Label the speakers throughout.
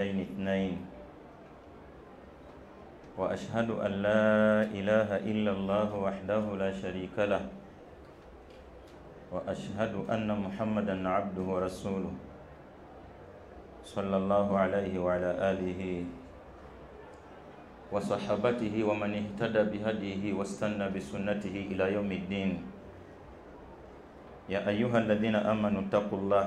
Speaker 1: اثنين. وأشهد أن لا إله إلا الله وحده لا شريك له. وأشهد أن محمدا عبده ورسوله. صلى الله عليه وعلى آله وصحبته ومن اهتدى بهديه واستنى بسنته إلى يوم الدين. يا أيها الذين آمنوا اتقوا الله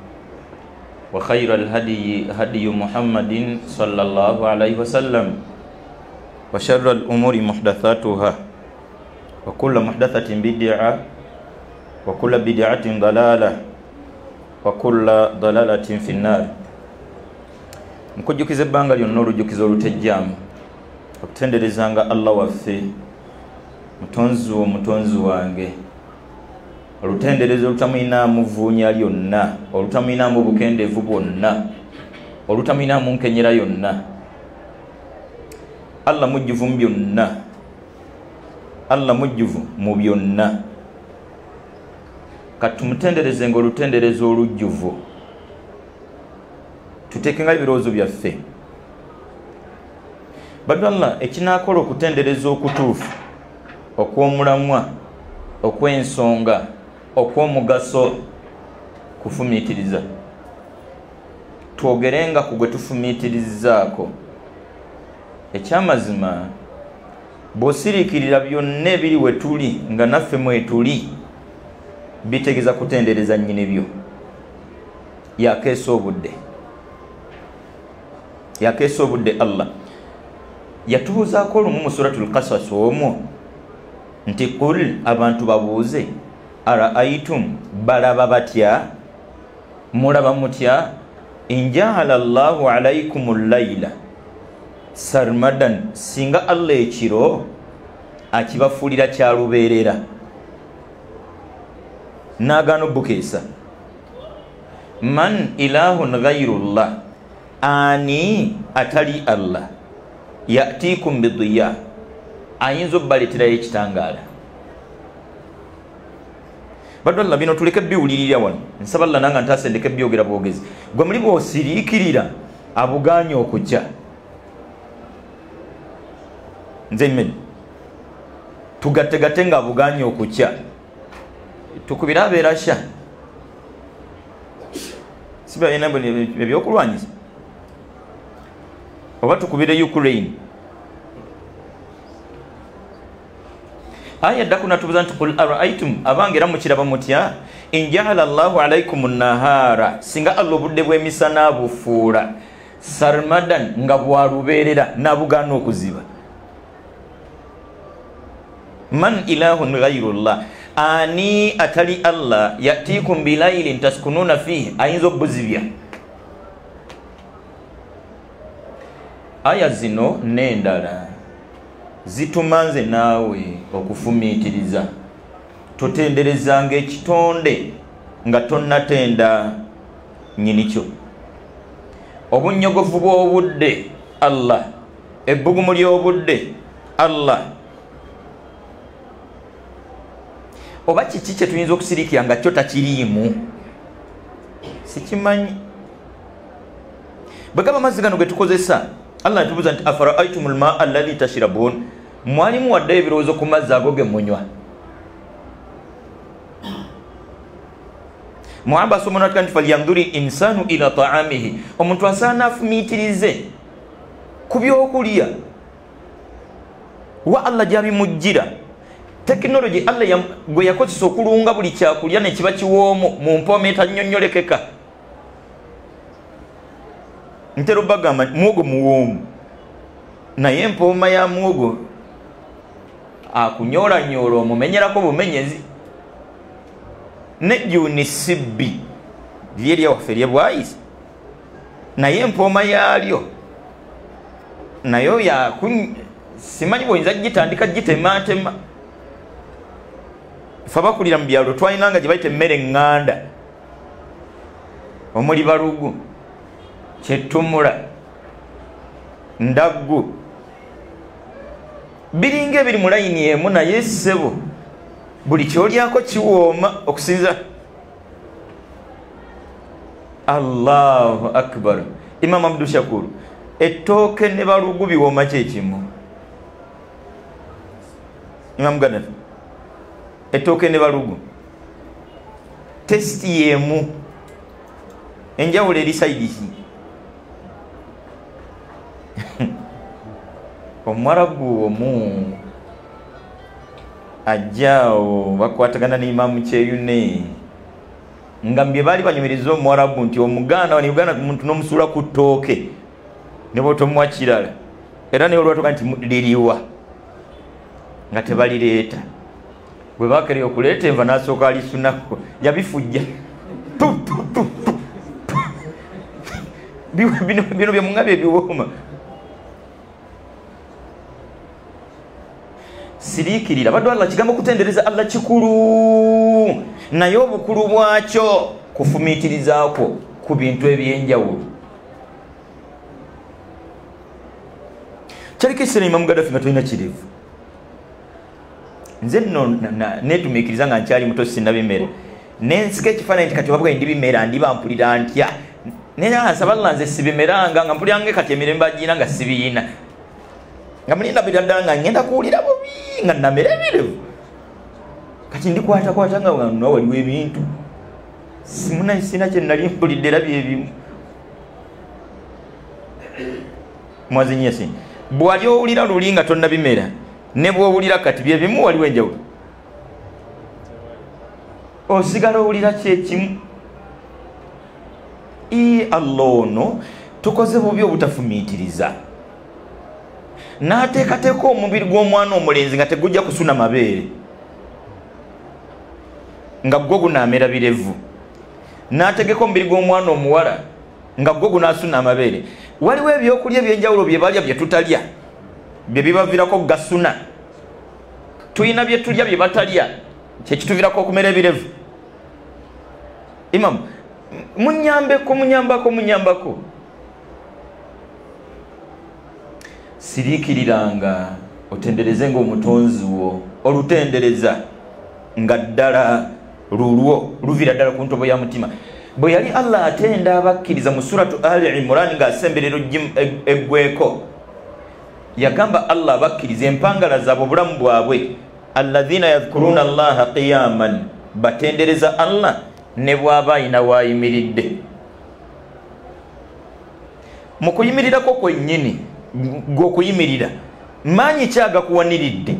Speaker 1: وخير الهدي هدي محمد صلى الله عليه وسلم وشر الأمور محدثاتها وكل محدثة بدعة وكل بدعة ضلالة وكل ضلالة في النار nkujjukiza ebbanga lyonna olujjukiza olutejjaamu okutenderezanga allah waffe mutonzi wo mutonzi wange Olutendereza olutamwinaamu vuunya lyonna olutamwinaamu bukendeevu bwonna olutamwinaamu nkenyera yonna allah mujjuvu mu byonna allah mujjuvu mu byonna. Kati tumutenderezenga olutendereza olujjuvu tuteekenga ebirowoozo byaffe. Baddu allah ekinaakola okutendereza okutuufu okw'omulamwa okw'ensonga okw'omugaso kufumiitiriza. Twogerenga ku gwe tufumiitirizaako. Ekyamazima bw'osiriikirira byonna ebiri we tuli nga naffe mwetuli bitegeeza kutendereza nnyini byo. Yakeesa obudde. Yakeesa obudde allah. Yatubuuzaako olumu mu suratu lkasas omwo nti qul abantu babuuze araaitum balaba batya mulaba mutya injaala llahu alaikum llaila sarmadan singa allah ekiro akibafuulira kyalubeerera naagaana obukeesa man ilahun ghairullah ani atali allah. Yatikum bidiya ayinza obbaleeterayo ekitangaala baddu allah bino tuleke biwulirira wano. Nsaba allah nanga ntaase ndeke byogera bwogezi. Gwe muli bwosiriikirira abuganye okujja. Nze mmedi tugattegate nga abuganye okukya tukubire abeerasha sibalina ebyokulwanyisa oba tukubire ukraine aya ddaku natubuza nti qul araaitum abange era mukiraba mutya injaala llahu alaikum nahaara singa allah obudde bw'emisana bufuula sarmadan nga bwalubeerera nabugaana okuziba. Man ilahun ghairullah ani atali allah yatikum bilailin taskununa fihi ayinza obuzibya aya zino n'endala zituma nze naawe okufumiitiriza. Totenderezanga ekitonde nga tonnatenda nyinikyo obunnyogovu bw'obudde allah. Ebbugumu ly'obudde allah. Oba kiki kyetuyinza okusirikira nga kyo takiriimu? Sikimanyi. Bwe gaba amazzi gano ge tukozesa allah netubuuza nti afaraaitum lmaa allahi tashirabun mwalimu waddeyo ebirowoozo ku mazzi ago ge munywa. Muabas omunatika nti falyanduri insanu ila taamihi. Omuntu asaana afumiitirize ku byokulya. Wa allah gyabimujjira. Tekinologi allah gwe yakozesa okulunga buli kyakulya nekiba kiwoomu mu mpooma etanyonyolekeka ntera obagamba muwogo muwoomu. Naye empooma ya muwogo akunyoolanyola omumenyerako bumenyezi nejjuuni sibbi lyerya waffe lyebwayise naye empooma yaalyo nayo yaku simanyi bwoyinza gitandika gitematema fe bakulira mu byalo twalinanga gye bayita emmere eŋŋanda. Omuli balugu kyetumula ndaggu biringa ebiri mu layini emu naye ssebo buli kyolyako kiwooma okusinza allahu akbar imamu abdu shakur ettooke ne balugu biwooma kyekimu imamu ganafi ettooke ne balugu tesiti yemu enjawulo eri saidiki omwarabu omu ajjaawo bakwatagana ne imamu kyeyune. Nga mbye baali banyumiriza omuwarabu nti omugaana wani uganda muntu nomusuula ku ttooke ne botomuwa kirala era naye olwatoka nti liriwa nga tebalireeta. Bwe bakereye okuleeta enva nasooka alisunako yabifujja. Bino byemuŋabi ebiwooma siriikirira badde allah kigambo kutendereza allah kikulu. Naye obukulu bwakyo kufumiitirizaakwo ku bintu ebyenjawulo. Kyaliko ekiseera imamu gadafi nga tolina kirevu. Nze nno netumiikiriza nga nkyali muto sinabimera. Nensika ekifaananyi nti kati wabuga ndi bimera ndibampulira ntya? Nayeasaba allah nze sibimeranga nga mpuliranga kati emirembe agiina nga sibiina nga mulindabira ddala nga ngenda kuwulira bubi nga namera ebirevu kati ndikwatakwata nga wano waliwo ebintu. Sina kyenali mpulidde era byebimu mwazinyesi bwali owulira luli nga tonna bimera ne bwowulira kati byebimu waliwo enjawulo. Osigala owulira kyekimu i allah ono tukoze bubi obutafumiitiriza n'ateekateeka omubiri gw'omwana omulenzi nga tegujja kusuna mabeere. Nga gwo gunaamera birevu. N'ategeka omubiri gw'omwana omuwala nga gwo gunaasuna amabeere. Waliwo ebyokulya ebyenjawulo bye balya bye tutalya bye bibavirako gasuna. Tulina bye tulya bye batalya kyekituvirako okumera ebirevu. Imamu munyambeko munyambako munyambako siriikiriranga otendereze nga omutonzi wo olutendereza nga ddala lulwo luvira ddala ku ntobo ya mutima. Bwe yali allah atenda abakkiriza mu suratu ali imurani ngaasemberero eggweko yagamba allah abakkiriza empangala zaabwe obulamu bwabwe. Alaina yadhkuruna allaha qiyaman batendereza allah ne bwaba ayina waayimiridde mu kuyimirirako kwennyini gweokuyimirira maanyi kyagakuwaniridde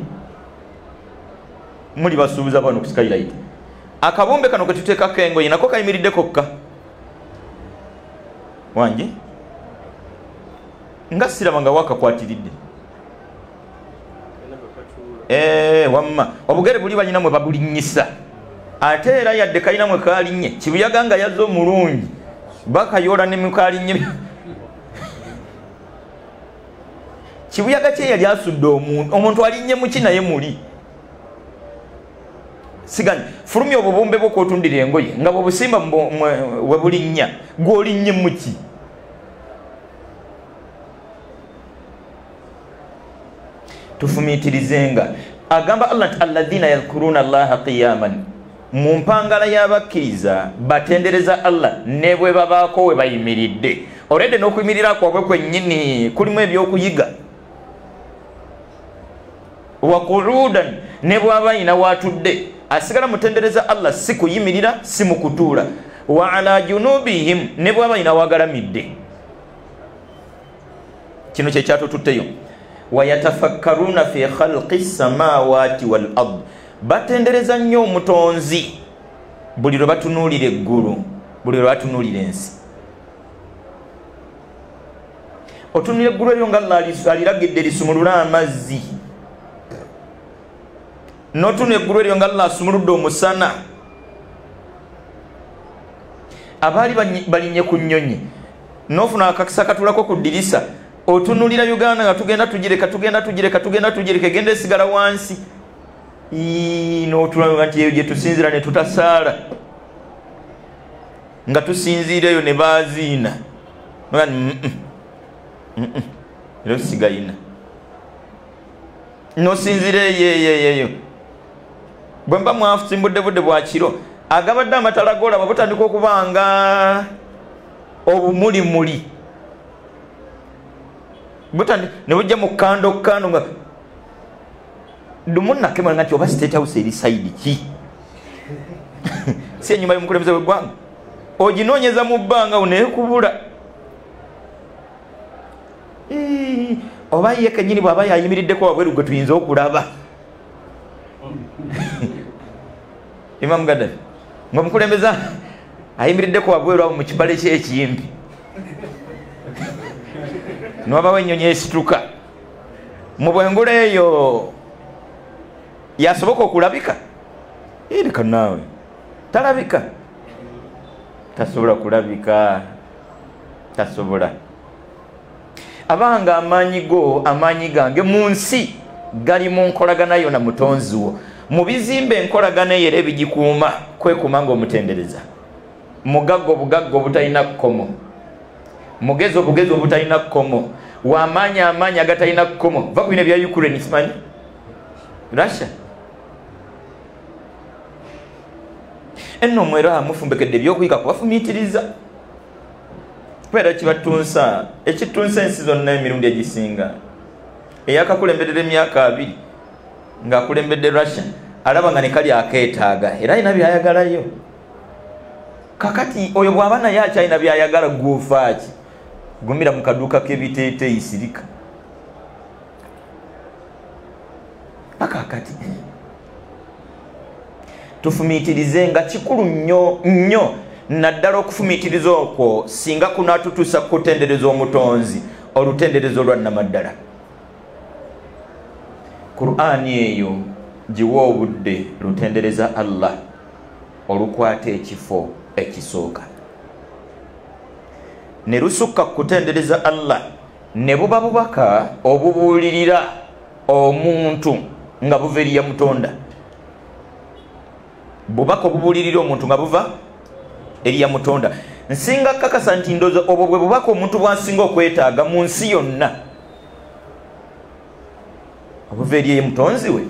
Speaker 1: muli basuubiza bano ku skylight. Akabumbe kano ketuteekako engoye nako kayimiridde kokka. Wange? Nga siraba nga wakakwatiridde wamma. Obugere buli balina mwe babulinyisa. Ate era yadde kalina mwe kalinnye kibuyaga nga yazze omulungi. Bakayoola ne mukalinnye kibuyaga kye yali asudde omuntu omuntu alinnye muki naye muli? Sigani fulumya obubumbe bwokotundira engoye nga bwebusimba webulinnya gwolinnye muki tufumiitirizenga agamba allah nti alaina yadhkuruna allaha qiyaman mu mpangala y'abakkiriza batendereza allah ne bwe babaako we bayimiridde. Olwedde n'okuyimirira kwabwe kwennyini kulimu ebyokuyiga wakuudan ne bwaba ayina watudde. Asigala mutendereza allah si kuyimirira si mukutuula wa ala junubihim ne bwaba ayina wagalamidde kino kyekyatututteyo wayatafakkaruna fi khalqi samawati wal ard. Batendereza nnyo omutonzi. Buli lwe batunuulira eggulu buli lwe batunuulira ensi. Otunula eggulu eryo nga allah aliragidde lisumulule amazzi notuna eggulu eryo nga allah asumuludde omusana abaali balinye ku nnyonyi nofuna akakisa katulako ku ddirisa otunulira uganda nga tugenda tugireka tugenda tugireka tugenda tugireka egenda esigala wansi notulanga nti eyo gyetusinzira netutasaala nga tusinziira eyo ne baziina era osigayina nosinziira eyoeyoeyo bwe mba mwasimbudde budde bwakiro agabadde amatala golaba butandika okubanga obumulimuli. Ne bujja mu kando kando nga lumunakemanga nti oba state house eri saidi ki? Si enyuma yomukulembeze weggwanga oginoonyeza mu bbanga unekubula oba ye kenyini bwaba yayimiriddeko wabweru gwe tuyinza okulaba imamu gadafi nga omukulembeza ayimiriddeko wabweru abo mu kibale kyekimpi niwabawo ennyonyi esituka. Mu bwengula eyo yasoboka okulabika? Ereka naawe. Talabika? Tasobola kulabika. Tasobola. Abanga amaanyi go amaanyi gange mu nsi gali mu nkolagana yona mutonzi wo. Mu bizimba enkolagana eyo era ebigikuuma kwekuuma nga omutendereza mugaggo bugaggo obutalina kkomo. Mugezi obugezi obutalina kkomo. Wamaanyi amaanyi agatalina kkomo. Va ku bino ebya ukraine simanyi? Russia? Enno omwero amufumbekedde ebyokuyika kubafumiitiriza kubeera kibatunsa ekitunsa ensi zonna emirundi egisinga eyakakulemberera emyaka abiri ngaakulembedde russia alaba nga nekali akeetaaga era alina byayagalayo. Kakati oyo bw'aba naye akyalina byayagala gwofaaki gumira mu kaduuka k'ebiteeteeyi sirika. Akakati tufumiitirize nga kikulu nnyo nnyo naddala okufumiitiriza okwo singa kunaatutuusa kutendereza omutonzi olutendereza olwannamaddala qur'ani eyo giwa obudde lutendereza allah olukwata ekifo ekisooka. Ne lusukka kutendereza allah ne buba bubaka obubuulirira omuntu nga buva eriya mutonda. Bubaka obubuulirira omuntu nga buva eriya mutonda. Nsinga kakasa nti ndoza obwo bwe bubaka omuntu bwasinga okwetaaga mu nsi yonna obuva eri mutonzi we.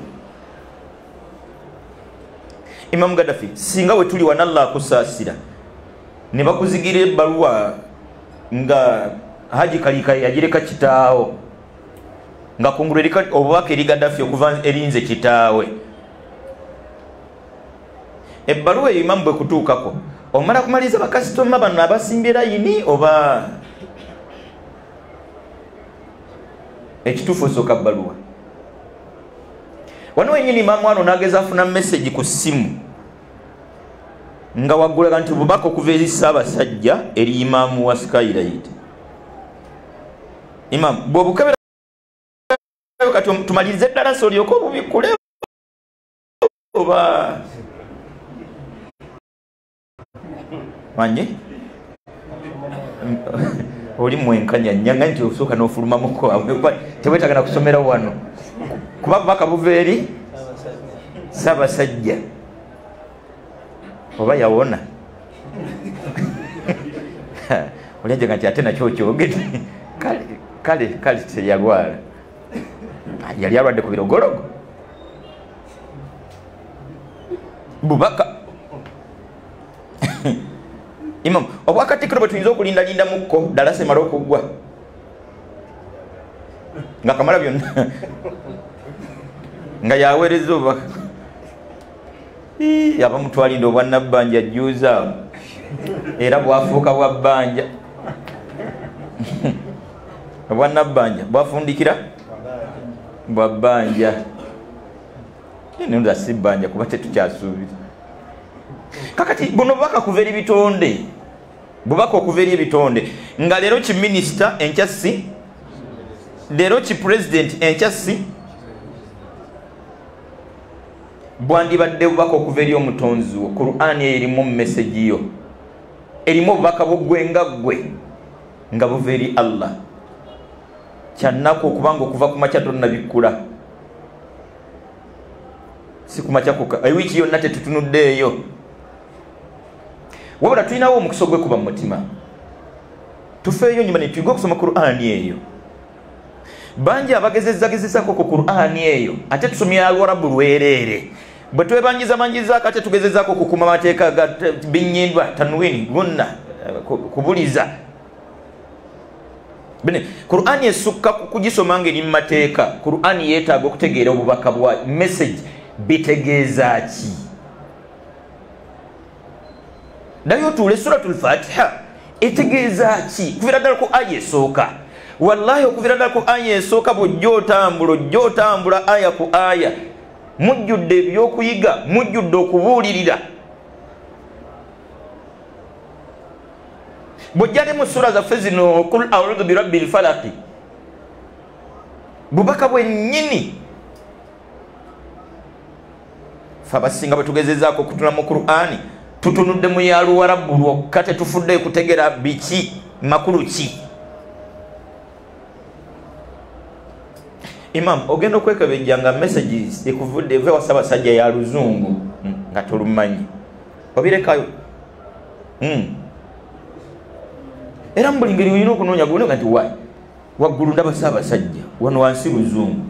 Speaker 1: Imamu gadafi singa we tuli wana allah akusaasira ne bakuzigira ebbaluwa nga haji kalika yagireka kitaawo nga kungulu obubaka eri gadafi okuva erinze kitaawe. Ebbaluwa eyo imamu bwe kutuukako omala kumaliriza bakasitoma bano abasimbye layini oba ekituufu osooka bbaluwa wano wenyini imamu wano nageza afuna messagi ku ssimu nga waggulaga nti bubaka okuva eri saabasajja eri imaamu wa skylight. Imamu bwobukebera kati tumalirize eddalasa olyoka obubikule oba? Manye oli mwenkanya nyanga nti osooka nofulumamuko tewetaga na kusomera wano kuba bubaka buva eri? Saabasajja oba yawona? Olyajaga nti ate nakyo kyogedde. Kale kale teyalwala yali alwadde ku birogologo. Bubaka. Imam obwakatikiro bwe tuyinza okulindalinda mukko ddala semala okuggwa nga kamala byonna nga yaweereza obubaka. Abamutwalinda obwannabbanja ajjuuzaawo era bwafuuka bwa bbanja. Obwannabbanja bwafundikira? Bwa bbanja. Nza si bbanja kuba tetukyasuubira kakati buno bubaka kuva eri bitonde. Bubaka okuva eri ebitonde. Nga leero kiminisita enkyasi leero kipurezidenti enkyasi bwandibadde bubaka okuva eri omutonzi wo. Qurani eyo erimu mumesegi yo. Erimu obubaka bugwe nga ggwe nga buva eri allah. Kyannaku okubanga okuva ku makya tonnabikkula. Si ku makya kuka ewiiki yonna tetutunuddeeyo. Wabula tulinawo omukisa ogwekuba mu mutima. Tufeeyo nyuma netwiga okusoma qurani eyo. Bangi abagezezagezezako ku qurani eyo ate tusomya alwarabu lwereere bwe twebanjiza banjizako ate tugezezako kukuma mateeka ga binyindwa tanwini gunna kubuliza. Bene qurani esukka kugisoma nga eri mumateeka qurani yetaaga okutegeera obubaka bwa message. Bitegeeza ki? Naye otuula esuratu lfatiha etegeeza ki? Kuviira ddala ku aya esooka. Wallahi okuviira ddala ku aya esooka bwojja otambula ojja otambula aya ku aya mujjudde ebyokuyiga mujjudde okubuulirira. Bwojja ne mu sura zaffe zino kul audu birabbi lfalaki bubaka bwennyini fe abasinga bwe tugezezaako okutula mu qurani tutunudde mu yaluwarabu lwokka tetufuddeyo kutegera biki makulu ki imam ogenda okwekebejja nga messages ekuvudde eva wasabasajja ya luzungu nga tolumanyi. Obirekayo? Mm. era mubuli ngeri olina okunoonya guboneka nti wa waggulu ndaba saabasajja wano wansi luzungu.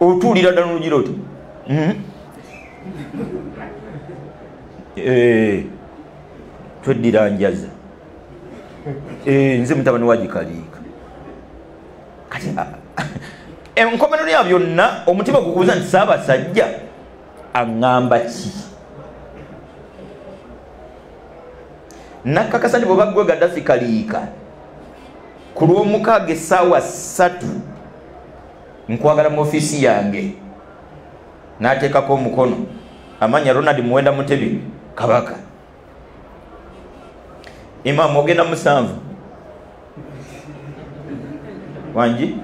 Speaker 1: Otuulira ddala nolugira oti mm? e, tweddira njaza. E, nze mutabani wagikaliika kati enkomerero ya byonna omutima gukubuza nti saabasajja aŋŋamba ki? Nakkakasa nti bweba gwe gaddafi kaliika ku lwomukaaga essaawa ssatu nkwagala mu ofiisi yange n'ateekako omukono amanya ronald muwenda mutebi kabaka. Imaamu ogenda musanvu wangi?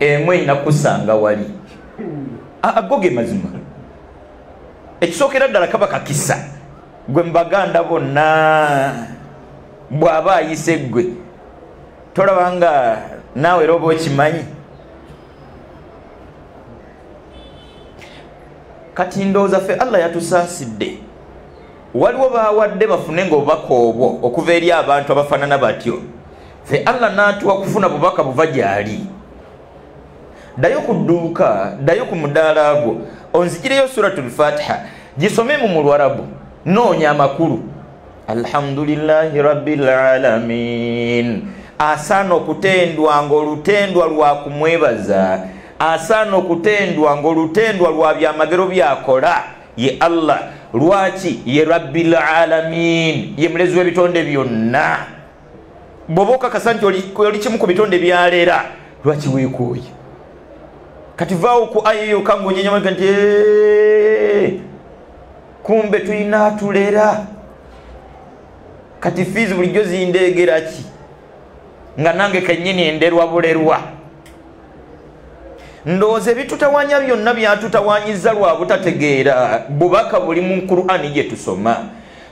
Speaker 1: Emu einakusanga wali. Ago ge mazima. Ekisookera ddala kaba kakisa. Gwe mubaganda bonna bw'aba ayise gwe tolaba nga naawe era oba okimanyi? Kati ndowooza ffe allah yatusaasidde waliwo bawadde bafune nga obubaka obwo okuva eri abantu abafaanana batyo fe allah n'atuwa kufuna bubaka buva gyali. Ddayo ku dduuka ddayo ku mudaala gwo onzigireyo suratu lfatiha gisomemu mu lwarabu noonya amakulu. Alhamdulilahi rabilalamin asaana okutendwa ngaolutendwa lwakumwebaza asaana okutendwa ngaolutendwa lwa byamagero byakola. Ye allah lwaki? Ye rabilalamin ye mulezi w'ebitonde byonna bwoba okakasa nti oli kimu ku bitonde byaleera lwaki weekooye? Kati vaawo ku aya yoka ngaonyenyamaga nti kumbe tulina atulera. Kati fiizi bulijjo zindeegera ki? Nga nange kennyini enderwa bulerwa. Ndowooza ebitutawanya byonna byatutawanyiza lwa butategeera. Bubaka buli mu qurani gye tusoma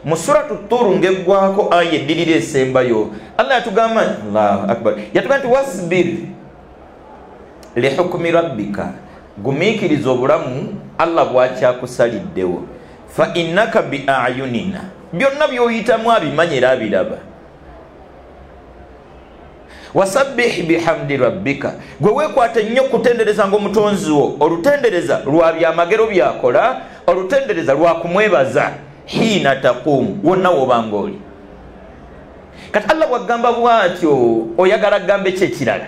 Speaker 1: mu suratu turu ngaeggwako aya eddirira esembayo allah yatugamba allahu akbar. Yatugamba nti wasbir lihukumi rabbika. Gumiikiriza obulamu allah bwakyakusaliddewo. Fa innaka bi ayunina. Byonna byoyitamu abimanyi era abiraba. Wasabbih bihamdi rabbika. Gwe weekwata ennyo kutendereza nga omutonzi wo. Olutendereza lwa byamagero byakola olutendereza lwakumwebaza hiina taqumu wonna wobanga oli. Kati allah bwagamba bwatyo oyagala gambe kyekirala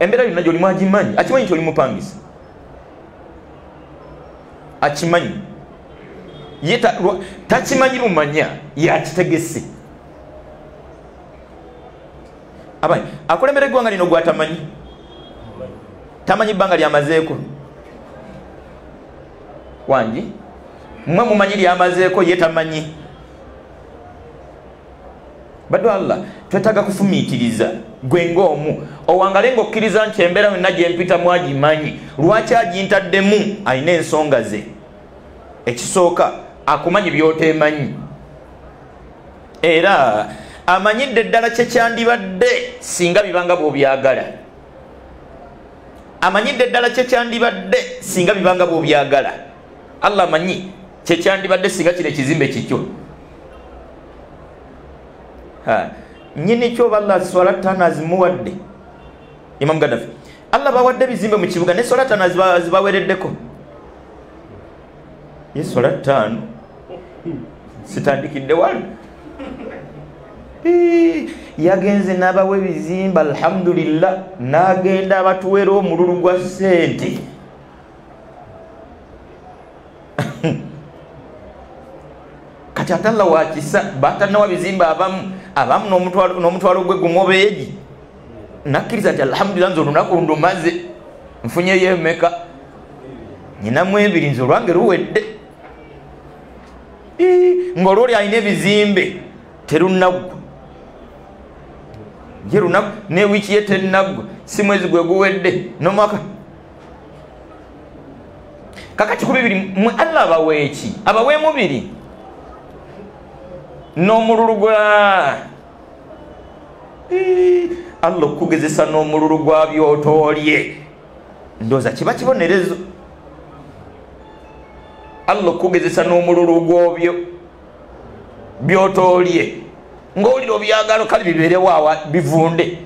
Speaker 1: embeera yonna gyolimu agimanyi akimanyi nti oli mupangisa? Akimanyi? Ye takimanyi lumanya yakitegese amanyi akulembera eggwanga lino gwatamanyi? Tamanyi bbanga lyamazeeko wangi? Mmwe mumanyi lyamazeeko ye tamanyi. Badde allah twetaaga kufumiitiriza gwe ngaomu owangale ngaokkiriza nti embeera yonna gyempitamu agimanyi lwaki agintaddemu alina ensonga ze. Ekisooka akumanyi byotemanyi. Era amanyidde eddala kyekyandibadde singa bibanga bwobyagala. Amanyidde eddala kyekyandibadde singa bibanga bwobyagala allah amanyi kyekyandibadde singa kino ekizimbe kikyo. Nyini kyoba allah swala tano azimuwadde. Imamu gadafi allah bawadde ebizimbe mu kibuga ne swala tano zibawereddeko ye swala tano sitandikidde wali. Yagenze n'abawa ebizimba alhamdulillah n'agenda abatuwera omululu gwa sente kati ate allah wakisa batanawa bizimba abamu abamu n'omutwalo gwe gumobeegi nakkiriza nti alhamdulillah nze olunaku ndumaze nfunyeyo emeka nyinamu ebiri nze olwange luwedde. Ngaolwoli alina ebizimbe terunaggwa ye lunaku ne wiiki ye terinaggwa si mwezi gwe guwedde nomwaka kakati ku bibiri mwe allah abaweeki abaweemu biri n'omululu gwa allah okukugezesa n'omululu gwa byotoolye. Ndooza kiba kibonerezo. Allah okukugezesa n'omululu gwobyo byotoolye. Ngaowulira obyagalo kale bibeerewaawa bivunde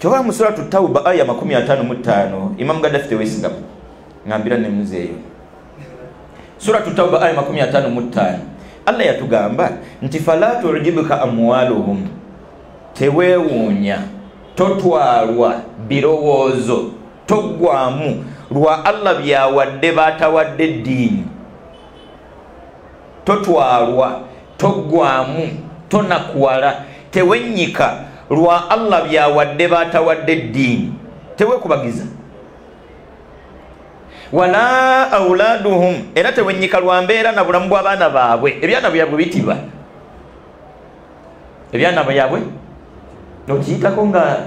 Speaker 1: kyobala mu suratu tauba aya 55 imamu gadafi tewesigamu ngambira nemuzeeyo suratu tauba aya 55 allah yatugamba nti fala tujibuka amwaluhum. Teweewuunya totwalwa. Birowoozo. Toggwamu lwa allah byawadde batawadde eddiini. Totwalwa. Toggwamu tonakuwala tewennyika lwa allah byawadde batawadde eddiini tewekubagiza wala auladuhum era tewennyika lwa mbeera na bulamu bw'abaana baabwe. Ebyana byabwe bitiba. Ebyana byabwe okiyitako nga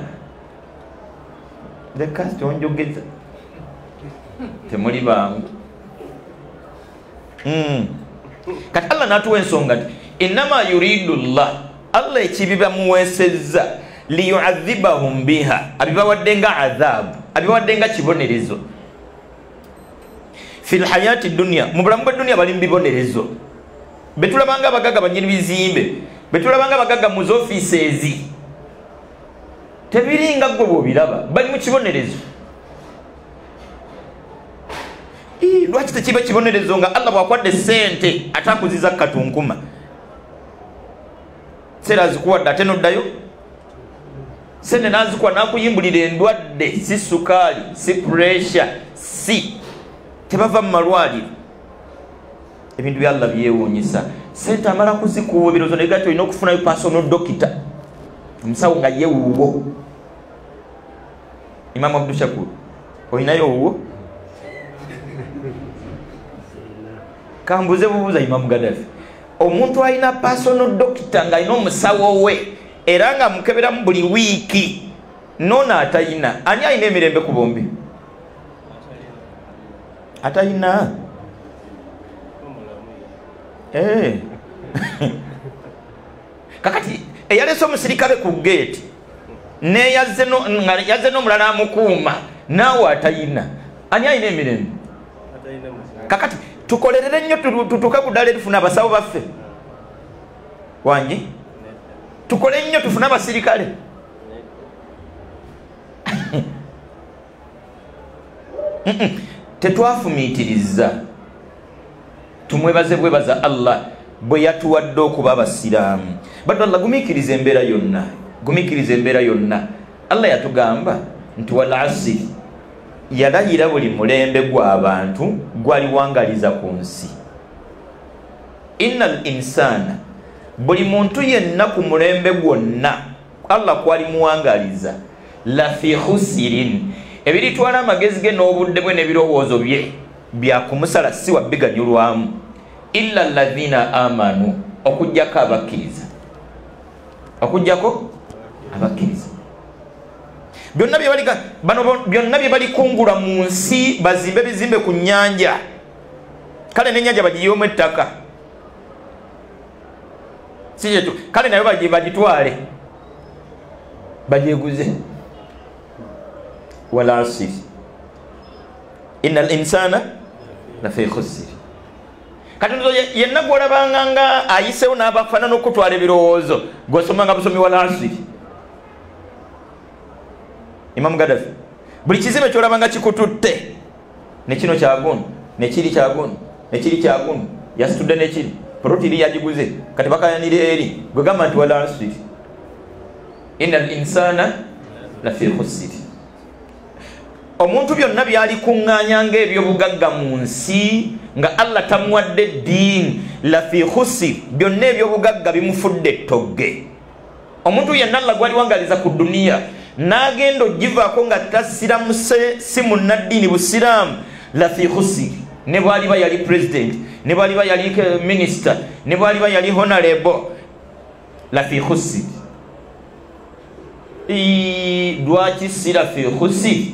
Speaker 1: leka kyonjogeza temuli bangu. Kati allah natuwa ensonga ti innama yuridu llah allah ekibiba muwesezza liyuadhibahum biha. Abibawadde nga adhabu abibawadde nga kibonerezo fi lhayati dunia mu bulamu bweduniya bali mubibonerezo betulabanga abagaga banyini bizimbe betulabanga abagaga mu zofisi ezi tebiringa gwe bwobiraba bali mu kibonerezo. Lwaki tekiba kibonerezo nga allah bwakwadde sente ate akuziza katunkuma seera azikuwadde ate noddayo? Sente nazikuwa nakuyimbulira endwadde si sukaali si puresha si tebava mu malwaliro. Ebintu bya allah byewuunyisa. Sente amala kuzikuwa ebirozo negati olina okufunayo pasono dokita omusawo nga ye wuwo. Imamu abdushakur olinayo wuwo? Kambuze bubuuza imamu gadafi omuntu alina pasono dokita ng'alina omusawo we era nga mukeberamu buli wiiki noono atayina ani alina emirembe ku bombi? Atayina kakati eyalese omusirikale ku geeti neyazze n'omulala amukuuma naawe atayina ani alina emirembe? Kakati tukolerere nnyo tutuke ku ddala erifuna abasawo baffe. Wangi tukole nnyo tufune abasirikale. Tetwafumiitiriza. Tumwebaze bwebaza allah bwe yatuwadde okuba abasiraamu. Bado allah gumiikiriza embeera yonna. Gumiikiriza embeera yonna. Allah yatugamba nti wal asiri yalayira buli mulembe gw'abantu gwaliwangaliza ku nsi. Inna al insana buli muntu yenna ku mulembe gwonna allah kwalimuwangaliza lafi khusirin ebiritwala amagezi ge n'obudde bwe n'ebirowoozo bye byakumusala si wabbiganyulwamu illa ladhina amanu okugjako abakkiriza. Okugjako abakkiriza byonna bye balikungula mu nsi bazimbe bizimbe ku nyanja kale nenyanja bagiyomu ettaka. Sikyetu kale nayo bagitwale. Bagyeguze. Walasiri ina al insana lafi khusiri kati nzo yenna gwolabanga nga ayisewo n'abafaanana okutwala ebirowoozo gwosomanga busomi walasiri imamu gadafi buli kizimbe kyolabanga kikututte nekino kyagunu nekiri kyagunu nekiri kyagunu yasitudde nekiri protiri yagiguze kati bakayanira eri gwegamba nti walasiri ina al insana lafi khusiri omuntu byonna byali kuŋŋaanya ngaebyobugagga mu nsi nga allah tamuwadde ddiini. Lafi khusir byonna ebyobugagga bimufudde ettogge omuntu yenna allah gwaliwangaliza ku duniya n'agenda ogivaako nga tasiramuse si munnaddiini busiraamu. Lafi khusir ne bwaliba yali president ne bwaliba yali minisita ne bwaliba yali honorable. Lafi khusir lwaki si lafi khusir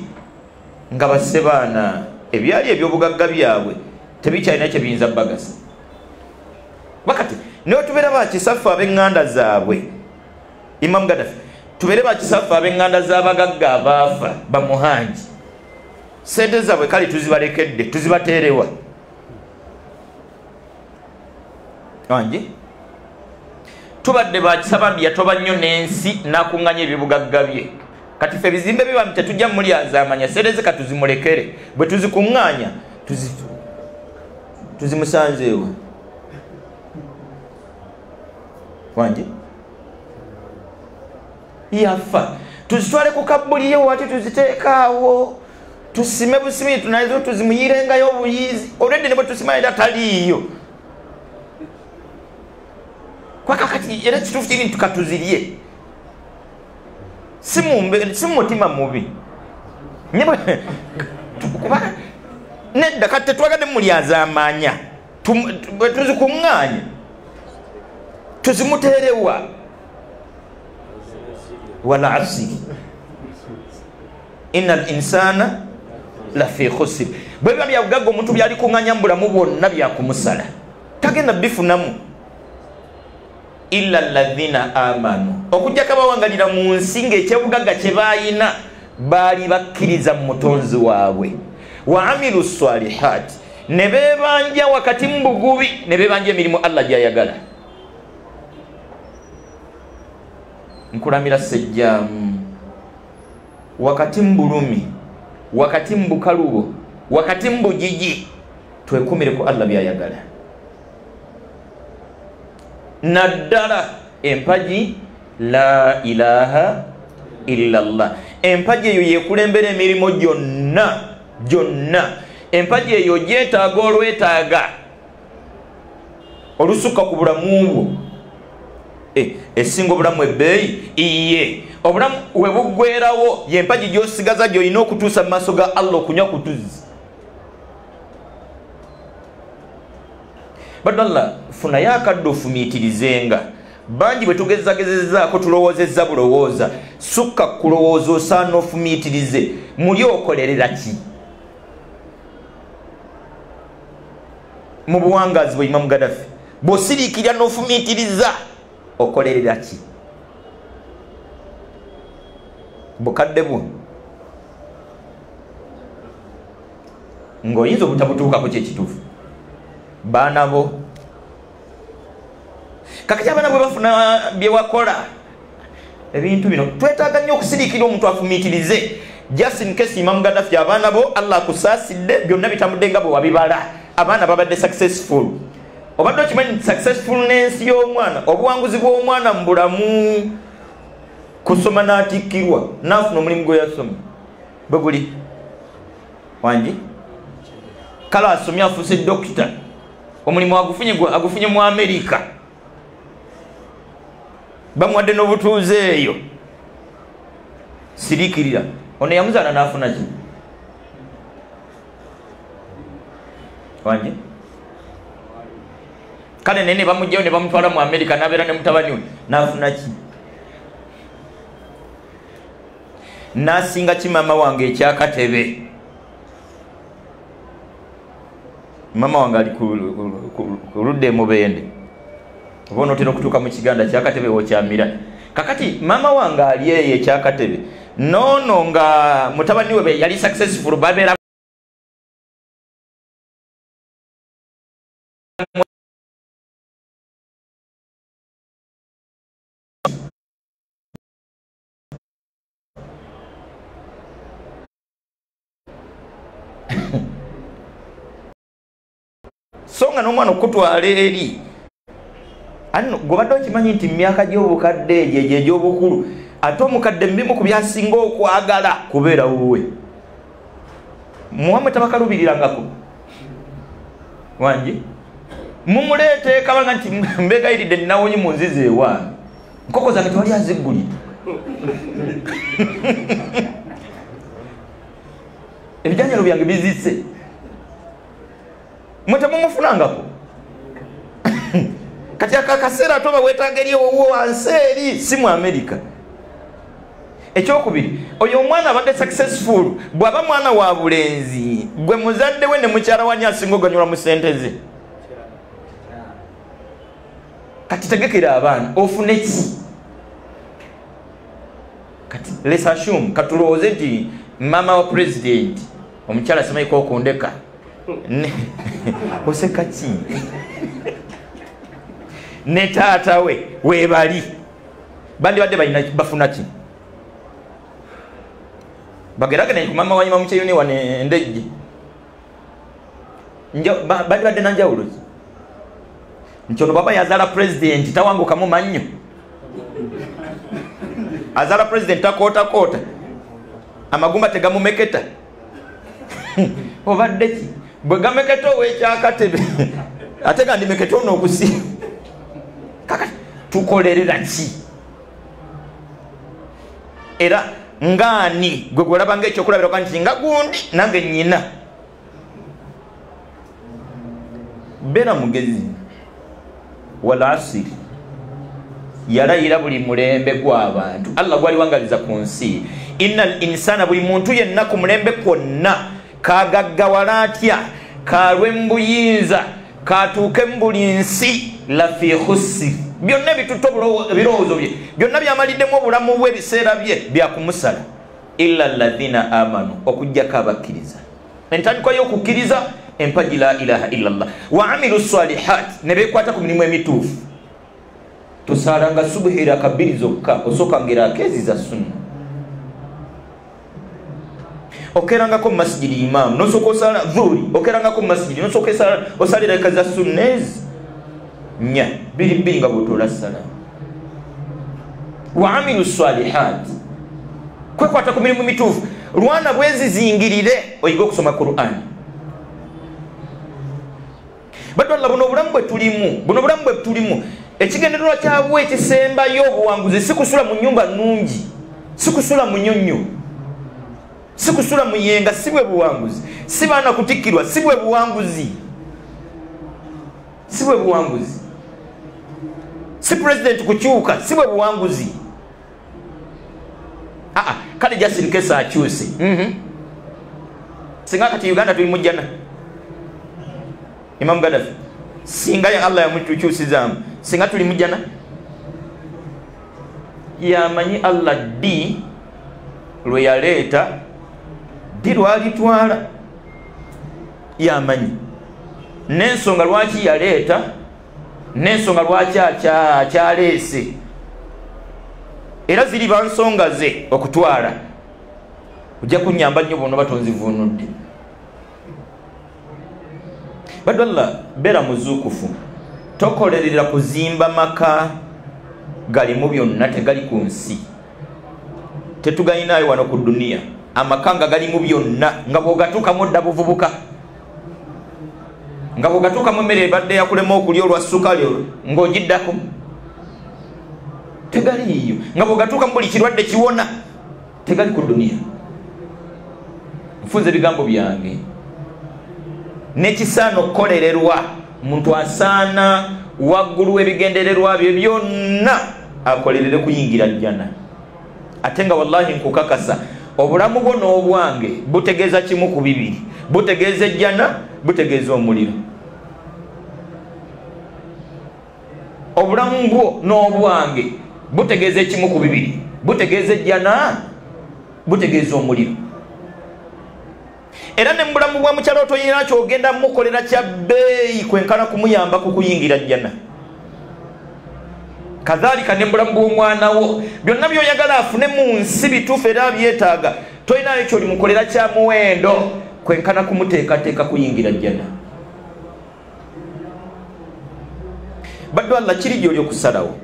Speaker 1: nga basse baana ebyali ebyobugagga byabwe tebikyalina kyebiyinza bagasa bakati naye tubeera bakisaffe ab'eŋŋanda zaabwe. Imamu gadafi tubeere bakisaffe ab'eŋŋanda z'abagagga abaafa bamuhanji sente zaabwe kale tuzibalekedde tuzibateerewa. Wange? Tubadde bakisaba yatoba nnyo n'ensi n'akuŋŋanya ebibugagga bye. Kati fe ebizimbe bibami tetujja mulyazamanya sereze katuzimulekere bwe tuzikuŋŋaanya tuzimusanzeewa. Wange yafa tuzitwale ku kabuliye wati tuziteekaawo. Tusime busimi tunazo tuzimuyirengayo obuyizi olwedde ne bwe tusimaira taliiyo. Kwakakati era kituufu kiri tukatuzirye. Si mumutima mubi. Nedda kati tetwagadde mulyazamanya tuzikuŋŋaanya tuzimuteerewa walasiri ina al insana lafi khusir bwe biba byabugagga omuntu byalikuŋŋaanya mu bulamu bwonna byakumusala. Tagenda bifunamu. Illa ladhina amanu. Okujjako abawangalira mu nsi ngaekyebugagga kye baayina baali bakkiriza mu mutonzi waabwe. Wa amilu salihaati ne beebanja wakati mu bugubi ne beebanja emirimu allah gyayagala nkulamira sejjaamu. Wakati mu bulumi wakati mu bukalubo wakati mu bugigi twekumire ku allah byayagala. Naddala empagi la ilaha illallah. Empagi eyo yekulembera emirimu gyonna gyonna. Empagi eyo gyetaaga olwetaaga. Olusukka ku bulamu bwo esinga obulamu ebbeeyi? Iye. Obulamu webuggwerawo yempagi gyosigaza gyolina okutuusa mu maaso ga allah okunywa kutuzi badalla funayo akadde ofumiitirizenga. Bangi bwe tugezagezezaako tulowoozezza bulowooza. Sukka kulowooza osaana ofumiitirize. Muli okolerera ki? Mu buwangazi bwe imamu gadafi bw'osiriikirira n'ofumiitiriza okolerera ki? Bukadde bwo. Ng'oyinza obutabutuukako kyekituufu baana bo. Kakati abaana bwe bafuna byewakola ebintu bino twetaaga nnyo okusiriikira omuntu afumiitirize. Just in case imamu gadafi abaana bo allah akusaasidde byonna bitambudde nga bwe wabibala. Abaana babadde successful obadde okimanyi successful n'ensi y'omwana obuwanguzi bw'omwana mu bulamu kusoma n'atikkirwa. Naafuna omulimu gwe yasoma. Bwe guli? Wangi? Kale asomye afuuse dokita. Omulimu agufunye mu amerika bamuwadde n'obutuuze eyo. Siriikirira. Ono yamuzaana n'afuna ki? Wangi kale naye ne bamugjayo ne bamutwala mu amerika n'abeera ne mutabani we n'afuna ki? Nasinga ki mama wange ekyakatebe? Mama wange ali ku ludda emubende oba onootera okutuuka mu kiganda kyakatebe wokyamira. Kakati mama wange ali eyo ekyakatebe. Noono nga mutabani we yali successful babeera so nga n'omwana okutwala eri? Ano gwebadde okimanyi nti mumyaka gy'obukadde egyo egyo egy'obukulu ate omukadde mubimu ku byasinga okwagala kubeera wuwe. Muwamwe tabakalubirirangako wangi? Mumuleete kabanga nti mbegayiridde ninawonyi mu nzizi ewaami nkoko zange tewali aziggulire ebijanjalo byange bizise mwe temumufunangako kati akakaseera ate oba wetaaga eri ewuwo wansi eri si mu amerika ekyokubiri oyo omwana abadde successful bw'aba mwana wa bulenzi gwe muzadde we ne mukyala wani asinga oganyulwa mu sente ze. Kati tegekera abaana ofune ki? Kati lesashum katulowooze nti mama wa president omukyala simaiko okundeka oseka ki? Ne taata we webali bandibadde balina bafuna ki? Bageragene ku mama wanyuma mukyeyuni wane ndejje. Bandibadde nanjawulo ki? Nti ono baba yazaala pulezidenti tawangukamu mannyo. Azaala pulezidenti takootakoota. Amagumba tegamumeketa. Obadde ki bwe gameketa owekyakatebe ate gandimeketa ono okusi. Kakati tukolerera ki? Era ngaani gwe gwolaba ngaekyokulabirako nti nga gundi nange nyina beera mugezi. Walasiri yalayira buli mulembe gw'abantu allah gwaliwangaliza ku nsi. Ina al insana buli muntu yenna ku mulembe kwonna kagaggawala atya? Kalwe mbuyinza. Katuuke mu buli nsi lafi khusiri byonna bitutte ebirowoozo bye. Byonna byamaliddemu obulamu bwe ebiseera bye byakumusala illa lathina amanu okugjako abakkiriza entandikwa y'okukkiriza empaji la ilaha illallah. Wa amilu salihat ne bekwata ku mirimu emituufu. Tosalanga subuhira kabiri zokka osookangera akeezi za sunna okerangako mumasijidi imamu nosooka osala dhuri okerangako mumasijidi nosooka osalira eka za sunna ezi nya biri bbiri nga bwotoola salaamu wa amilu salihat. Kwekwata ku mirimu mituufu. Lwana bwezizingirire oyige okusoma qurani badwalla buno obulamu bwe tulimu buno obulamu bwe tulimu. Ekigendererwa kyabwe ekisembayo obuwanguzi si kusula mu nyumba nungi si kusula mu nyonyo si kusula mu yenga si bwe buwanguzi. Si baana kutikkirwa si bwe buwanguzi. Si bwe buwanguzi. Si pulezidenti kukyuka si bwe buwanguzi. Aa kale jasirikesa akyuse. Singa kati uganda tuli mujjana. Imamu gadafi singa allah yamukyukyusizaamu singa tuli mujjana. Yamanyi allah ddi lwe yaleeta ddi lwalitwala yamanyi. N'ensonga lwaki yaleeta? N'ensonga lwaki akyaleese era ziri bansonga ze okutwala. Ojja kunyamba nnyo bona batonzivunudde badwalla beera muzuukufu. Tokolerera kuzimba maka galimu byonna tegali ku nsi. Tetugalinayo wano ku duniya amaka nga galimu byonna nga bwogatuukamu dda buvubuka. Nga bwogatuukamu emmere ebadde yakulema okulya olwa sukali ng'ogiddako. Tegaliiyo nga bwogatuukamu buli kirwadde kiwona tegali ku duniya nfunza ebigambo byange. Nekisaana okukolererwa muntu asaana waggulu w'ebigendererwa bye byonna akolerere kuyingira jjana. Ate nga wallahi nkukakasa obulamu bwo n'obwange butegeeza kimu ku bibiri. Butegeeza ejjana butegeeza omuliro. Obulamu bwo n'obwange butegeeza ekimu ku bibiri. Butegeeza ejjana butegeeza omuliro. Era ne mubulamu bwa mukyalo toyina kyogenda mukolera kya bbeeyi kwenkana kumuyamba kukuyingira jjana kadhalika ne mubulamu bw'omwana wo. Byonna byoyagala afune mu nsi bituufu era byetaaga tolinayo kyolimukolera kya muwendo kwenkana kumuteekateeka kuyingira jjana. Badde allah kiri gyoli okusalawo?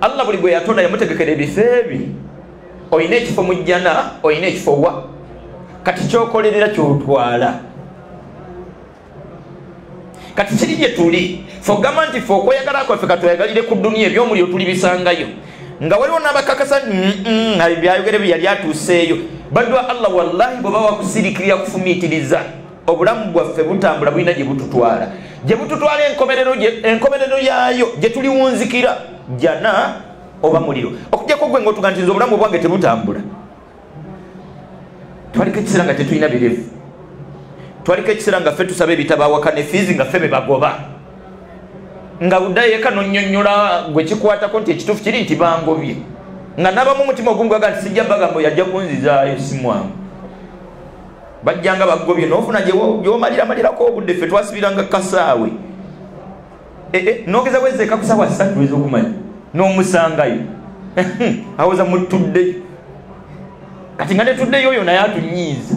Speaker 1: Allah buli gwe yatonda yamutegekera ebifo ebiri olina ekifo mu jjana olina ekifo wa? Kati kyokolerera kyotwala kati kiri gye tuli. Fe ogamba nti fe okweyagala kwaffe katweyagalire ku duniya ebyomuliro tuli bisangayo. Nga waliwo n'abakakasa byayogere bye yali atuuseeyo. Baddwa allah wallahi bwe bawakusirikirira kufumiitiriza obulamu bwaffe butambula bulina gye bututwala. Gye bututwala enkomerero yaayo gye tuliwunzikira jana oba muliro. Okujjako gwe ngaotuga nti nze obulamu bwange tebutambula. Twaliko ekiseera nga tetulina birevu twaliko ekiseera nga ffe tusaba ebitabo awaka ne fiizi nga ffe bebagoba nga budayeka nonyonyola gwe kikwatako nti ekituufu kiri nti bangobye. Nga nabamu omutima ogumugwaga nti sijja bagambo yajja kunzizaayo simwangu bajjanga bagobye nofuna gyomaliramalirako obudde ffe twasibiranga kasaawe. Nogeza wezeeka kusaawa ssatu ezokumanya n'omusangayo. Awoza mutuddeyo kati nga netuddeyo oyo naye atunyiiza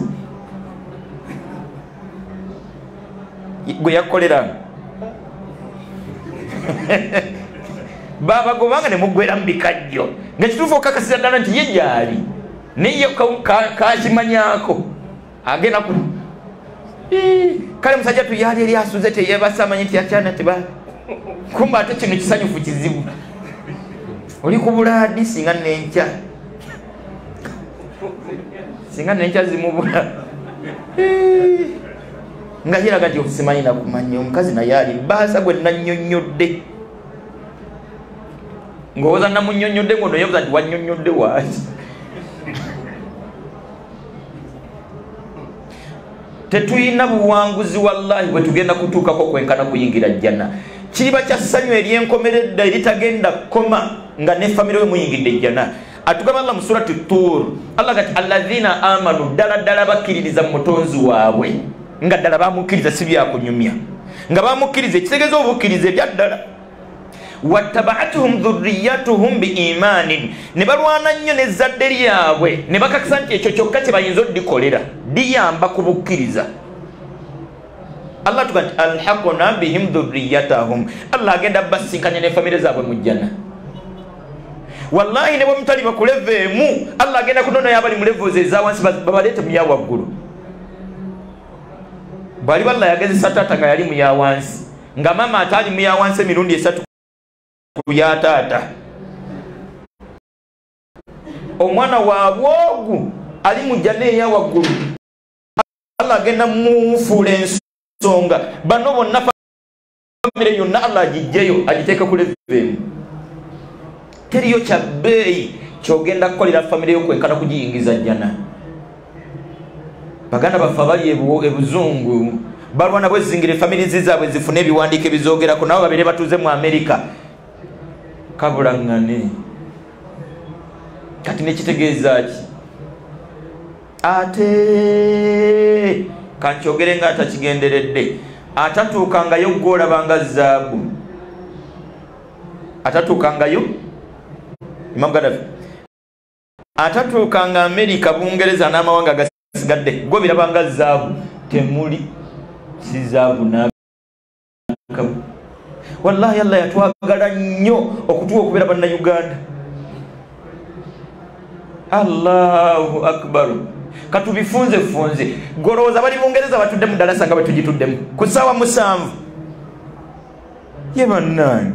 Speaker 1: gwe yakukoleranga babagobanga nemugwera mu bikajjo. Ngaekituufu okakasira ddala nti ye gyali naye kakimanyako agenda ku kale musajja tuyali eri asuze teyebasa amanyi nti akyana teba kumba ate kino kisanyufu kizibu. Oli ku bulaadi singa nenkya singa nenkya zimubula nga yeraga nti simanyi nakumanya omukazi naye ali baasa gwe nanyonyodde ngaowoza namunyonyodde ngonoyobuza nti wanyonyodde waaki? Tetuyina buwanguzi wallahi bwe tugenda kutuukako kwenkana kuyingira jjana. Kiriba kya ssanyu eryenkomeredda eritagenda koma nga ne famire we muyingidde ejjana atugamba allah mu surati tur allah gati alladhina amanu ddala ddala bakkiririza mu mutonzi waabwe nga ddala bamukkiriza si byakunyumya. Nga bamukkiriza ekitegeeza obukkiriza ebya ddala. Wattabaatuhum dhurriyatuhum biimanin. Ne balwana nnyo nezzadde lyabwe. Ne bakakisa nti ekyo kyokka kye bayinza oddikolera liyamba ku bukkiriza. Allah tuga nti alhaqna bihim dhurriyatahum. Allah agenda basinkanya ne famire zaabwe mu jjana wallahi ne bwe mutali bakuleva emu allah agenda kunonayo abali mu levozi ezawansi babaleete mu yawaggulu bwali balla yagezesa taata nga yali mu yawansi nga mama ate ali mu yawansi emirundi esatu ya taata. Omwana waabwe ogu ali mu jjana eyawaggulu allah agenda mufuula ensonga. Bano bonna famire yonna allah agijjeyo agiteeka ku leva emu teriyo kya bbeeyi kyogenda kukolera famire yo kwenkana kugiyingiza jjana baganda baffe abali ebuzungu balwana bwezingire famirizi zaabwe zifune ebiwandiiko ebizogerako nabo babire batuuze mu amerika kabulaŋŋane kati nekitegeeza ki? Ate! Kankyogere nga atakigenderedde. Atatuukangayo gwolabanga zaabu. Atatuukangayo? Imamu gadafi atatuukanga amerika bungereza n'amawanga gasigadde gwe birabanga zaabu temuli si zaabu nakabu wallahi allah yatwagala nnyo okutuwa okubeera bannayuganda. Allahu akbaru katubifunzefunze golowooza bali bungereza batudde mu dalasa nga bwetugituddemu ku saawa musanvu. Ye bannange.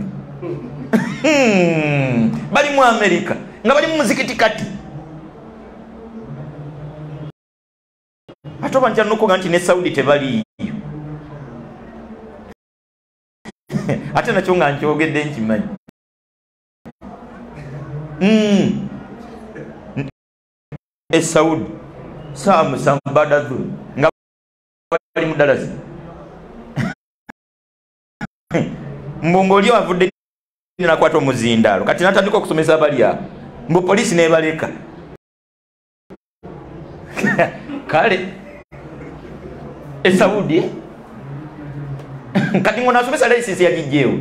Speaker 1: Bali mu amerika nga bali mu muzikiti kati ate oba nkyalinokuga nti ne saudi tebaliyo ate nakyo nga nkyogedde nkimanyi. Esaudi saa musanvu badadhu nga bali mudalazi mbunga oli avudde nakwata omuzindaalo. Kati natandika okusomesa abalya. Mbu polisi nebaleka. Kale esaudi kati ngo nasomesa licensi yagijjeewo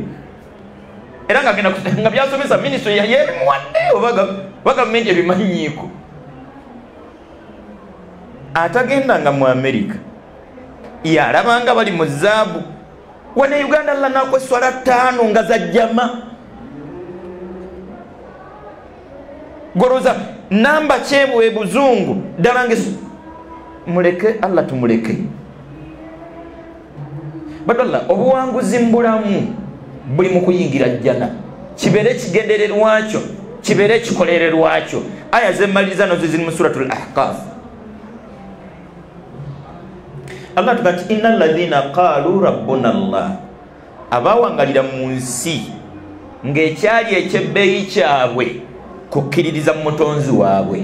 Speaker 1: era nga byasomesa ministry yerimuwadde oba gavumenti ebimanyiiko atagendanga mu amerika. Yalabanga bali mu zaabu wane uganda lanaku eswala ttaano nga zajjama goroza namba kyebwe buzungu ddala muleke allah tumuleke badalla obuwanguzi mbulamu buli mu kuyingira jjana. Kibeere ekigendererwakyo kibeere ekikolererwakyo aya zemaliriza nazo ziri mu suratul ahkaf allah tuga nti ina alladhina qaalu rabbuna llah abawangalira mu nsi ng'ekyali ekyebbeeyi kyabwe kukkiririza mu mutonzi waabwe.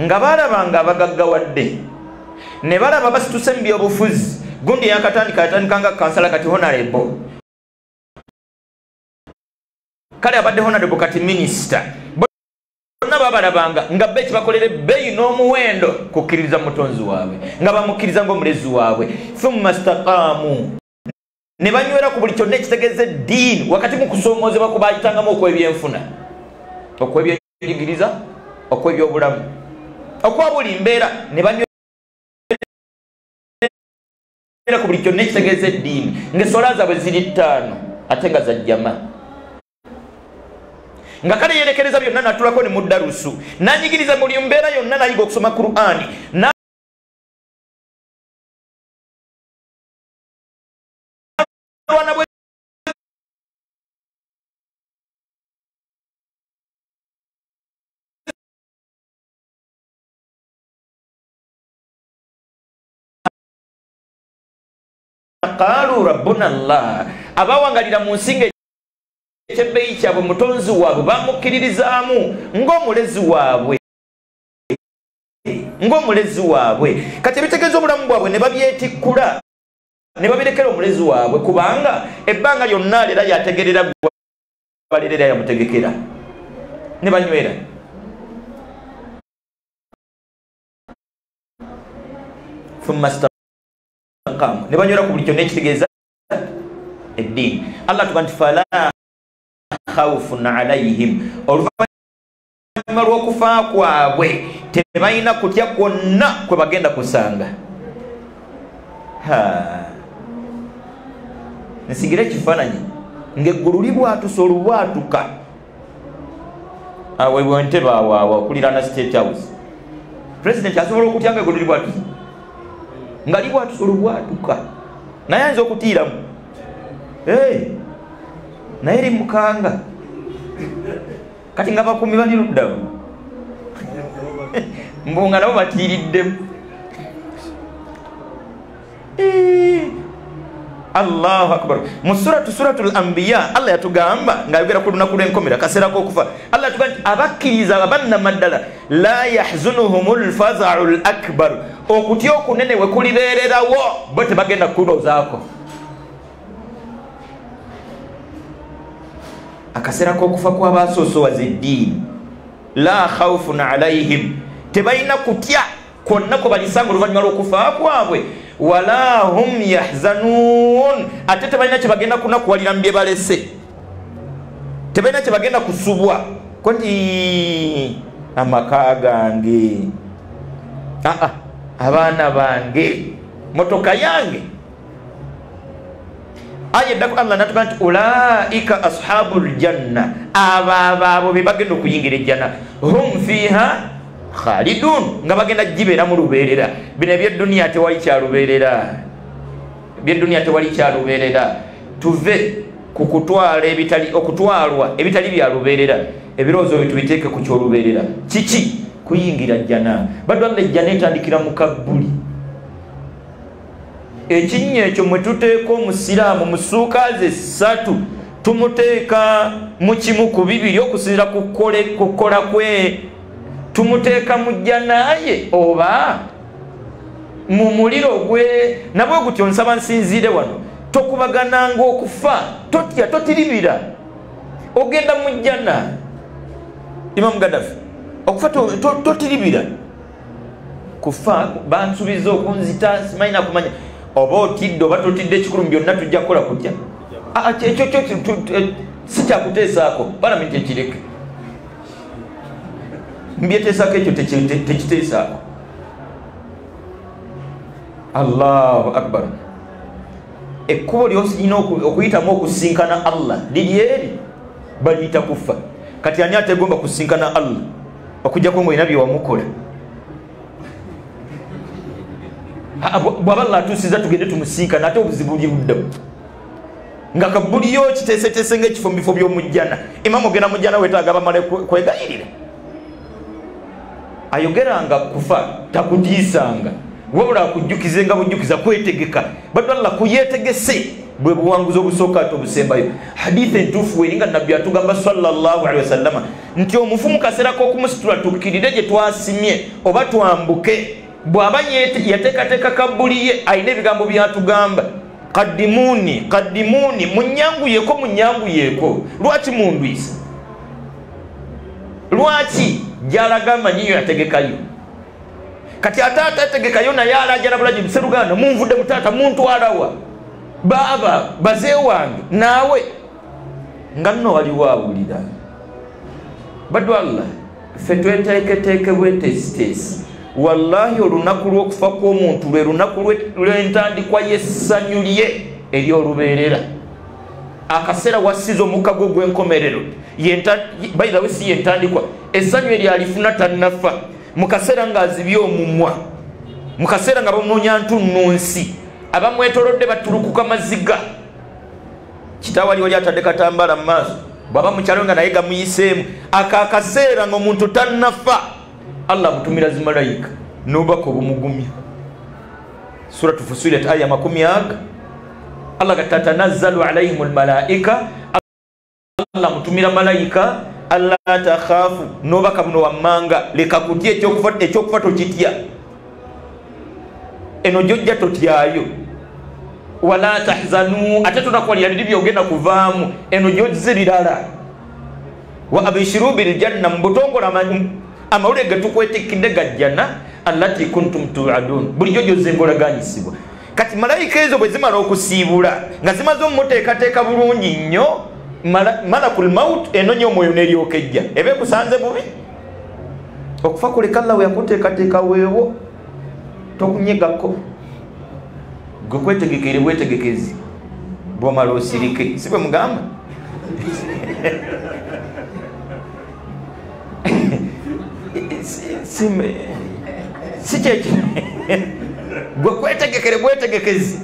Speaker 1: Nga balaba nga abagaggawadde ne balaba basituse mu byobufuzi gundi yakatandika yatandika nga kansala kati honarebo kale abadde honarebo kati minisita bonna babalabanga nga be kibakolera ebbeeyi n'omuwendo kukkiririza mutonzi waabwe nga bamukkiriza ngaomulezi waabwe. Thumma staqaamu. Ne banywera ku buli kyonna ekitegeeza eddiini wakati mu kusoomozebwa kubayitangamu okwebyenfuna. Okwebyenyigiriza okwebyobulamu. Okwa buli mbeera ne banywera ku buli kyonna ekitegeeza eddiini ngaesola zaabwe ziri ttaano ate nga zajjama. Nga kale yerekereza byonna natulako ne muddalusu. Nanyigiriza buli mbeera yonna nayiga okusoma qurani qaalu rabbuna llah abawangalira mu nsinga ekyebbeeyi kyabwe mutonzi waabwe bamukkiririzaamu ng'omulezi waabwe. Ng'omulezi waabwe. Kati ebitegeeza obulamu bwabwe ne babyetikkula ne babirekera omulezi waabwe kubanga ebbanga lyonna leera yategerera baleerera yamutegekera ne banywera ne banywera ku buli kyonna ekitegeeza eddiini. Allah tuga nti fala khawfun alaihim oluvanyuma lw'okufa kwabwe tebalina kutya kwonna kwe bagenda kusanga. Nsigira ekifaananyi. Ngaeggulu libwatusa olubwatuka. Webwentebe awaawa okuliraana state house. President asobola okutya nga eggulu libwatusa nga libwatusa olubwatuka naye ayinza okutiiramu naye limukanga kati nga bakumi bali luddamu mbunga nabo batiiriddemu allahu akbar. Mu suratu suratu lambiya allah yatugamba ngaayogera ku lunaku lwenkomera kaseera kokufa. Allah yatuga nti abakkiriza abannama ddala la yahzunuhum lfazau lakbaru okutya okunene we kulibeererawo bo tebagenda kukulozaako akaseera kokufa kwabasoosowaza eddiini la khaufun alaihim tebalina kutya kwonna kwe balisanga oluvannyuma lw'okufa kwabwe wala hum yahzanuun ate tebalina kyebagenda kunakuwalira mu bye balese. Tebalina kyebagenda kusubwa. Ko nti amaka gange. Aa abaana bange motoka yange. Aya eddaku allah natuga nti ulaika ashabu ljanna abaabaabo be bagenda okuyingira ejjana. Hum fiha khalidun. Nga bagenda gibeera mu lubeerera. Bino ebyedduniya tewali kyalubeerera byedduniya tewali kyalubeerera tuve ku kutwala ebitali okutwalwa ebitali byalubeerera ebirowoozo bye tubiteeke ku kyolubeerera. Kiki? Kuyingira jjana. Badwalla ejjana etandikira mu kabbuli. Ekinnya ekyo mwe tuteeka omusiraamu mu suukaazi essatu tumuteeka mu kimu ku bibiri okusinzira ku kukola kwe tumuteeka mujja naye oba mu muliro gwe nabwe gutyo nsaba nsinziire wano tokubagananga okufa totya totiribira ogenda mujjana imamu gadafi okufa totiribira kufa bansubiza okunzita simanyi nakumanya oba otidde oba totidde ekikulu byonna tujja kukola kutya ekyo si kyakuteesaako palamenti ekireke mbyeteesaako ekyo tekiteesaako. Allahu akbar. Ekkubo lyosina okuyitamu okusinkana allah liri eri? Baliyita kufa. Kati ani ategomba kusinkana allah? Okujjako ngaolina byewamukola bwaba allah atuusiza tugende tumusinkana ate obuzibu liruddamu nga kabuliyo kiteeseteese ngaekifo mu bifo byomujjana imamu ogenda mujjana wetaaga bamale kwegayirira ayogeranga kufa takutiisanga wabula akujjukize nga bujjukiza kwetegeka. Badde allah kuyetegese. Bwe buwanguzi obusooka ate obusembayo. Haditha entuufu weringa nabbi atugamba salllahalihi wasallama nti omufu mu kaseera k'okumusitula tukkirire gye twasimye oba twambuke. Bw'aba yateekateeka kabbuli ye alina ebigambo byatugamba. Kaddimuuni kaddimuuni munyanguyeko munyanguyeko. Lwaki mundwisa lwaki gyalaga manyiyo yategekayo kati ate atategekayo naye alajalabulaji museruganda munvudde mutaata muntwalawa baaba baze wange naawe nga nno waliwo awulira baddu allah ffe tweteeketeeke bwetesitesi wallahi olunaku lw'okufa kw'omuntu lwe lunaku lw'entandikwa y'essanyu lye eryolubeerera akaseera wassiza omukka gwe ogw'enkomerero bayirawe si yentandikwa. Essanyu eryo alifuna tannafa. Mu kaseera ng'azibye omumwa. Mu kaseera nga bamunoonya ntunnunsi abamwetolodde batulukuka maziga. Kitawali wali atadde katambala mu maaso. Bwaba mukyalo nga naye gamuyiseemu. Ako akaseera ng'omuntu tannafa. Allah amutumira zimalayika nobaka obumugumya. Suratu fusilat aya makumi aga allah gatatanazzalu alaihim lmalaika allah amutumira malayika alla takhafu. Nobaka buno wammanga leka kutya ekyokufa tokitya. Eno jojja totyayo. Wala tahzanu. Ate tonakwalira biri byogenda kuvaamu. Eno jozze birala. Wa abishiru biljanna mubutongola amawulire getukwetikidde gajjana. Allati kuntum tuadun. Bulijjo gyozengolaganyisibwa kati malayika ezo bwe zimala okusiibula nga zimaze omumuteekateeka bulungi nnyo malakul maut enonya omwoyo neryokejja eba ekusanze bubi? Okufa kuleka allah we yakuteekateeka weewo tokunyegako. Gwe kwetegekere bwetegekezi bwomala osirike. Si bwe mugamba? Si kyeki gwe kwetegekere bwetegekezi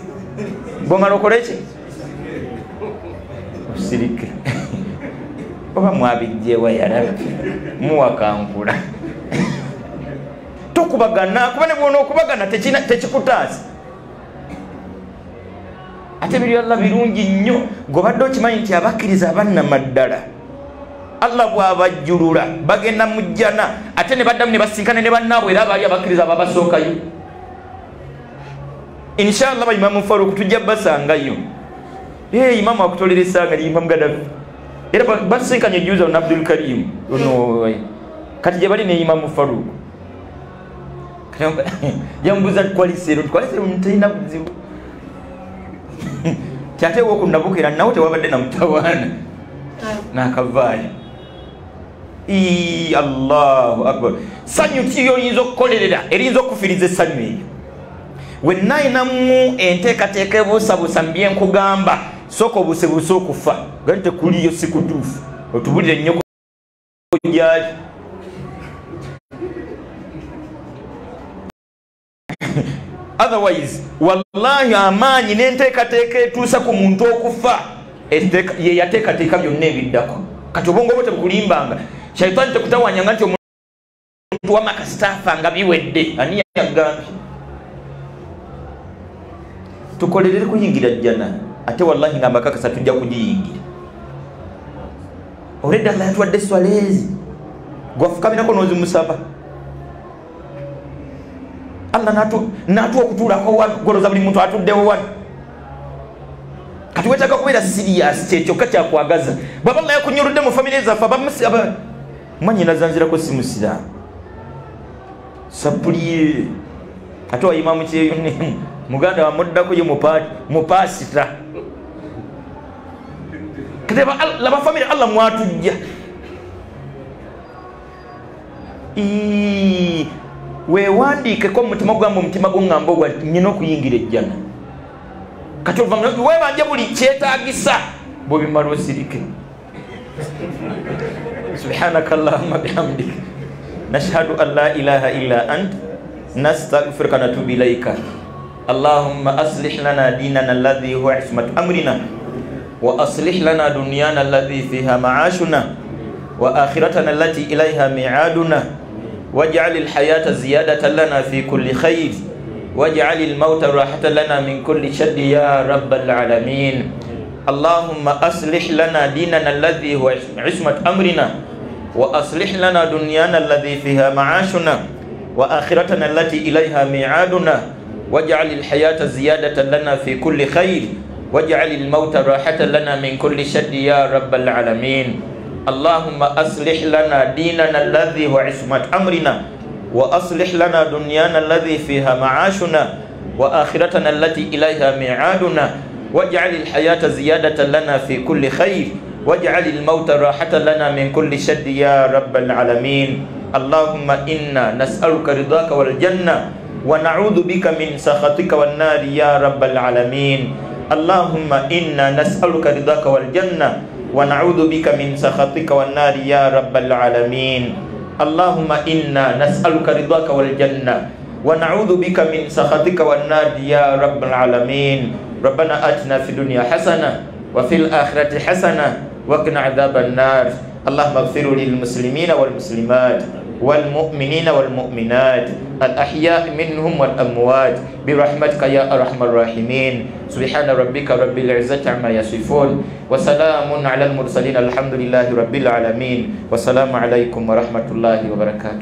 Speaker 1: bwomala okoleki osirike oba mwabijjewa yalabe muwakankula tokubagana kuba ne bwona okubagana tekikutaasa ate biri allah birungi nnyo gobadde okimanyi nti abakkiriza abannama ddala allah bwabajjulula bagenda mujjana ate ne baddamu ne basinkane ne bannaabwe era abaali abakkiriza ababasookayo inshallah baimamu faruku tujja basangayo hey, imamu akutolera esanga liimamu gadafi era basinkanye juza ono abdul karim. Ono kati gye bali ne imamu faruku yamubuuza twalisero twalisero talina buzibu kyate na mtawana tewabadde namutawaana nakavaayo allahu akbar. Sanyu ki oyinza okukolerera eriyinza okufiriza essanyu eryo wenna ayinamu enteekateeka ebuusabuusa mu byenkugamba sooka obuusebuuse okufa. Gali tekuliyo si kutuufu otubulire ennyoko gyali. Otherwise wallahi amaanyi n'enteekateeka etuusa ku muntu okufa ye yateekateeka byonna ebiddako. Kati obwongo bwe tebukulimbanga shaitaani tekutawanyanga nti omuntu wamakasitaafa nga biwedde ani yagambye tukolerere kuyingira jjana. Ate wallahi nga mbakakasa tujja kugiyingira olwedda allah yatuwadde swaleezi gwafukamirako n'ozimusaba allah natuwa okutuulako wano goloza buli muntu atuddewo wano kati wetaaga kubeera siriyasi kyekyokka kyakwagaza bwaba allah yakunyolodde mu famire zaffe mwanyinaza nzirako si musiraamu sapulire ate wayimamu kyeyune muganda wamuddako ye mupasita. Laba famire allah mwatujja. Wewandiikeko mumutima gwange omutima gwoŋŋamba ogwa nyina okuyingira ejjana kati oluvamu webanje buli kyetagisa bwebimala osirike subhanaka allahuma bihamdik. Nashhadu an la ilaha illa ant nastagfiruka natubu ilaika lana dinana alladhi huwa ismat amrina wa aslih lana dunyana alladhi fiha maashuna wa akhiratana allati ilayha mi'aduna واجعل الحياة زيادة لنا في كل خير. واجعل الموت راحة لنا من كل شر يا رب العالمين. اللهم أصلح لنا ديننا الذي هو عصمة أمرنا وأصلح لنا دنيانا الذي فيها معاشنا وآخرتنا التي إليها ميعادنا. واجعل الحياة زيادة لنا في كل خير. واجعل الموت راحة لنا من كل شر يا رب العالمين. اللهم أصلح لنا ديننا الذي هو عصمة أمرنا وأصلح لنا دنيانا الذي فيها معاشنا وآخرتنا التي إليها ميعادنا. واجعل الحياة زيادة لنا في كل خير. واجعل الموت راحة لنا من كل شر يا رب العالمين. اللهم إنا نسألك رضاك والجنة ونعوذ بك من سخطك والنار يا رب العالمين. اللهم إنا نسألك رضاك والجنة ونعوذ بك من سخطك والنار يا رب العالمين. اللهم إنا نسألك رضاك والجنة ونعوذ بك من سخطك والنار يا رب العالمين. ربنا آتنا في الدنيا حسنة وفي الآخرة حسنة وقنا عذاب النار. اللهم اغفر للمسلمين والمسلمات. والمؤمنين والمؤمنات الأحياء منهم والأموات برحمتك يا أرحم الراحمين. سبحان ربك رب العزة عما يصفون وسلام على المرسلين الحمد لله رب العالمين. والسلام عليكم ورحمة الله وبركاته.